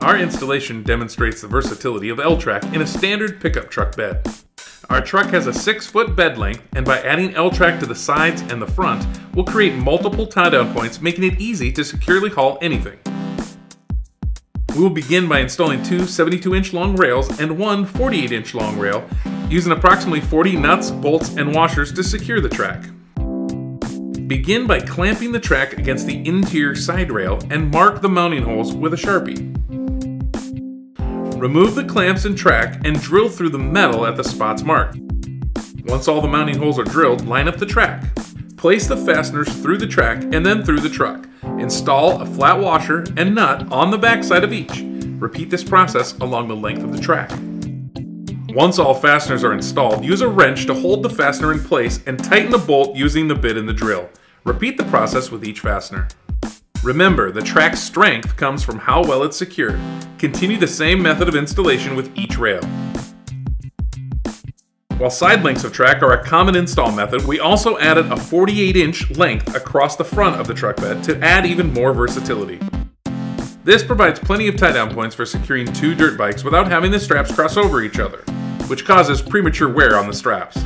Our installation demonstrates the versatility of L-Track in a standard pickup truck bed. Our truck has a 6 foot bed length, and by adding L-Track to the sides and the front, we'll create multiple tie-down points, making it easy to securely haul anything. We will begin by installing two 72 inch long rails and one 48 inch long rail, using approximately 40 nuts, bolts, and washers to secure the track. Begin by clamping the track against the interior side rail and mark the mounting holes with a Sharpie. Remove the clamps and track and drill through the metal at the spots marked. Once all the mounting holes are drilled, line up the track. Place the fasteners through the track and then through the truck. Install a flat washer and nut on the backside of each. Repeat this process along the length of the track. Once all fasteners are installed, use a wrench to hold the fastener in place and tighten the bolt using the bit in the drill. Repeat the process with each fastener. Remember, the track's strength comes from how well it's secured. Continue the same method of installation with each rail. While side lengths of track are a common install method, we also added a 48 inch length across the front of the truck bed to add even more versatility. This provides plenty of tie-down points for securing two dirt bikes without having the straps cross over each other, which causes premature wear on the straps.